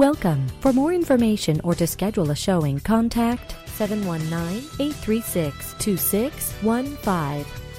Welcome. For more information or to schedule a showing, contact 719 836 2615.